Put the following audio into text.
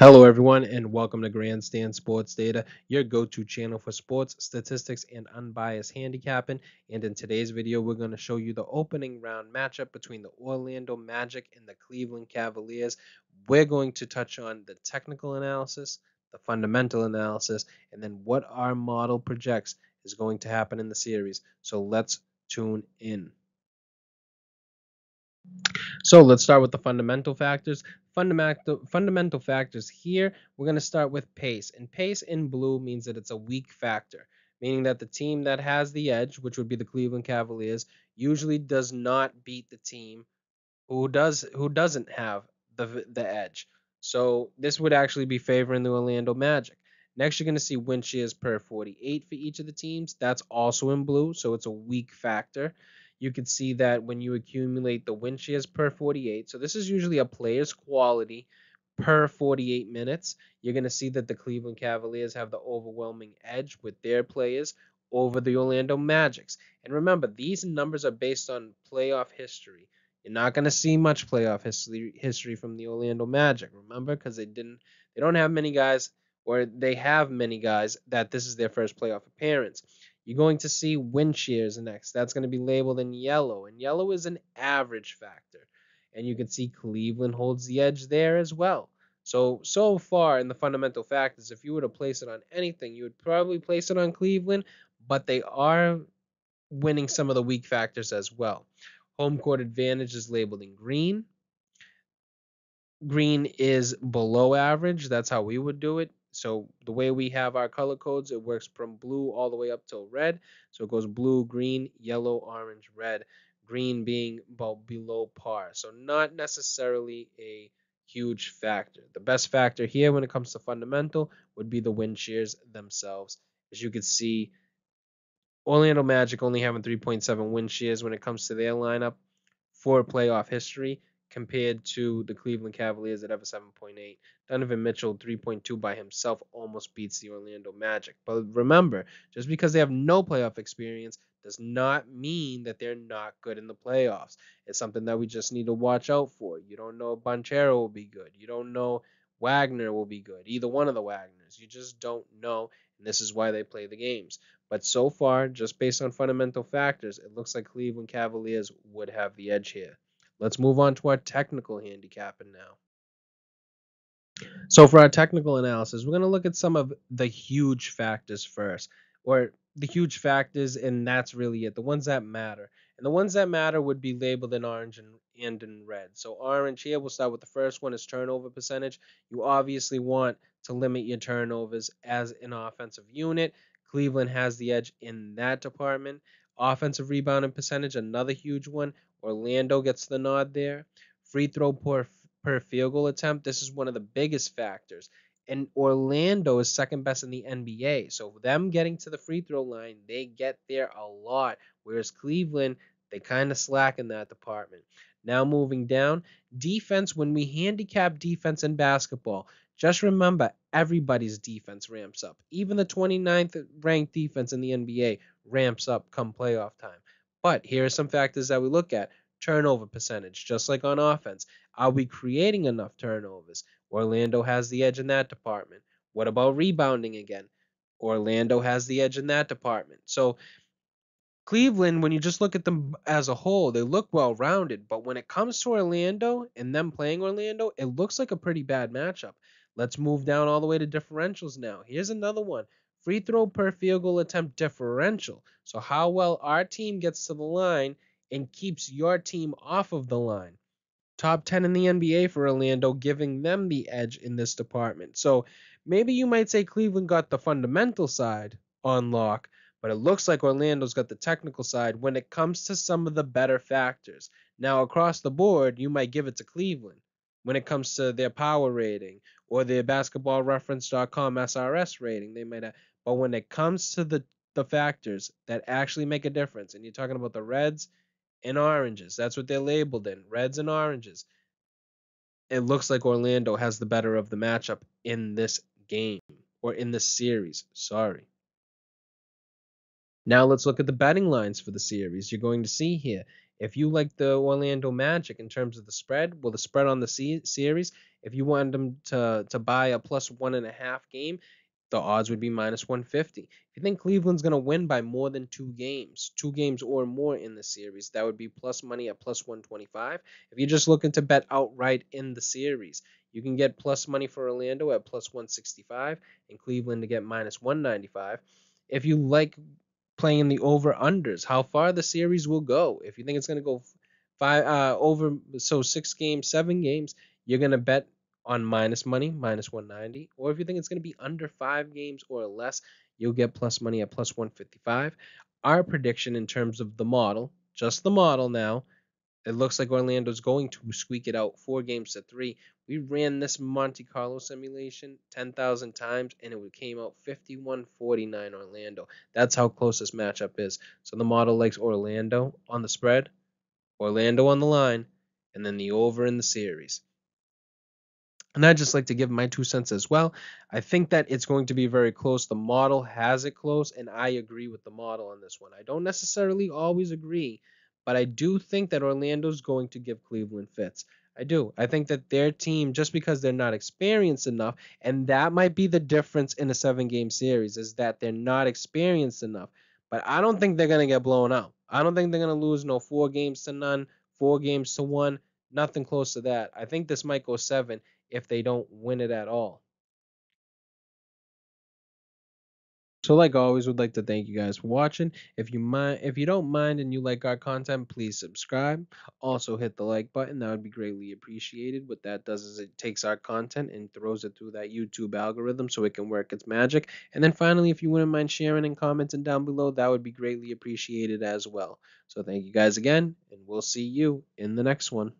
Hello, everyone, and welcome to Grandstand Sports Data, your go to channel for sports, statistics, and unbiased handicapping. And in today's video, we're going to show you the opening round matchup between the Orlando Magic and the Cleveland Cavaliers. We're going to touch on the technical analysis, the fundamental analysis, and then what our model projects is going to happen in the series. So let's tune in. So let's start with the fundamental factors. Fundamental fundamental factors here, we're going to start with pace. And pace in blue means that it's a weak factor, meaning that the team that has the edge, which would be the Cleveland Cavaliers, usually does not beat the team who does who doesn't have the the edge. So this would actually be favoring the Orlando Magic. Next, you're going to see win shares per 48 for each of the teams. That's also in blue, so it's a weak factor you can see that when you accumulate the win shares per 48, so this is usually a player's quality per 48 minutes, you're going to see that the Cleveland Cavaliers have the overwhelming edge with their players over the Orlando Magics. And remember, these numbers are based on playoff history. You're not going to see much playoff history history from the Orlando Magic. Remember, because they didn't, they don't have many guys, or they have many guys that this is their first playoff appearance. You're going to see win shares next. That's going to be labeled in yellow, and yellow is an average factor. And you can see Cleveland holds the edge there as well. So, so far in the fundamental factors, if you were to place it on anything, you would probably place it on Cleveland, but they are winning some of the weak factors as well. Home court advantage is labeled in green. Green is below average. That's how we would do it. So the way we have our color codes, it works from blue all the way up till red. So it goes blue, green, yellow, orange, red. Green being about below par. So not necessarily a huge factor. The best factor here when it comes to fundamental would be the win shares themselves. As you can see, Orlando Magic only having 3.7 win shares when it comes to their lineup for playoff history compared to the Cleveland Cavaliers at ever 7.8. Donovan Mitchell 3.2 by himself almost beats the Orlando Magic. But remember, just because they have no playoff experience does not mean that they're not good in the playoffs. It's something that we just need to watch out for. You don't know Banchero will be good. You don't know Wagner will be good. Either one of the Wagners. You just don't know, and this is why they play the games. But so far, just based on fundamental factors, it looks like Cleveland Cavaliers would have the edge here. Let's move on to our technical handicapping now. So for our technical analysis, we're going to look at some of the huge factors first, or the huge factors, and that's really it, the ones that matter. And the ones that matter would be labeled in orange and, and in red. So orange here, we'll start with the first one is turnover percentage. You obviously want to limit your turnovers as an offensive unit. Cleveland has the edge in that department. Offensive rebounding percentage, another huge one. Orlando gets the nod there. Free throw per, per field goal attempt, this is one of the biggest factors. And Orlando is second best in the NBA. So them getting to the free throw line, they get there a lot. Whereas Cleveland, they kind of slack in that department. Now moving down, defense, when we handicap defense in basketball, just remember everybody's defense ramps up. Even the 29th ranked defense in the NBA ramps up come playoff time. But here are some factors that we look at. Turnover percentage, just like on offense. Are we creating enough turnovers? Orlando has the edge in that department. What about rebounding again? Orlando has the edge in that department. So Cleveland, when you just look at them as a whole, they look well rounded. But when it comes to Orlando and them playing Orlando, it looks like a pretty bad matchup. Let's move down all the way to differentials now. Here's another one free throw per field goal attempt differential. So, how well our team gets to the line and keeps your team off of the line. Top 10 in the NBA for Orlando, giving them the edge in this department. So, maybe you might say Cleveland got the fundamental side on lock, but it looks like Orlando's got the technical side when it comes to some of the better factors. Now, across the board, you might give it to Cleveland when it comes to their power rating or their basketballreference.com SRS rating. They might have, but when it comes to the the factors that actually make a difference, and you're talking about the reds and oranges, that's what they're labeled in, reds and oranges. It looks like Orlando has the better of the matchup in this game or in this series. Sorry. Now let's look at the betting lines for the series. You're going to see here If you like the Orlando Magic in terms of the spread, well, the spread on the series, if you want them to to buy a plus one and a half game, the odds would be minus 150. If you think Cleveland's going to win by more than two games, two games or more in the series, that would be plus money at plus 125. If you're just looking to bet outright in the series, you can get plus money for Orlando at plus 165 and Cleveland to get minus 195. If you like playing the over unders, how far the series will go, if you think it's going to go five uh, over so six games, seven games, you're going to bet on minus money, minus 190. Or if you think it's going to be under five games or less, you'll get plus money at plus 155. Our prediction in terms of the model, just the model now, it looks like Orlando's going to squeak it out four games to three. We ran this Monte Carlo simulation 10,000 times and it came out 51 49 Orlando. That's how close this matchup is. So the model likes Orlando on the spread, Orlando on the line, and then the over in the series. And I'd just like to give my two cents as well. I think that it's going to be very close. The model has it close, and I agree with the model on this one. I don't necessarily always agree, but I do think that Orlando's going to give Cleveland fits. I do. I think that their team, just because they're not experienced enough, and that might be the difference in a seven game series, is that they're not experienced enough. But I don't think they're going to get blown out. I don't think they're going to lose no four games to none, four games to one, nothing close to that. I think this might go seven if they don't win it at all. So like always would like to thank you guys for watching. If you mind if you don't mind and you like our content, please subscribe. Also hit the like button. That would be greatly appreciated. What that does is it takes our content and throws it through that YouTube algorithm so it can work its magic. And then finally, if you wouldn't mind sharing and commenting down below, that would be greatly appreciated as well. So thank you guys again, and we'll see you in the next one.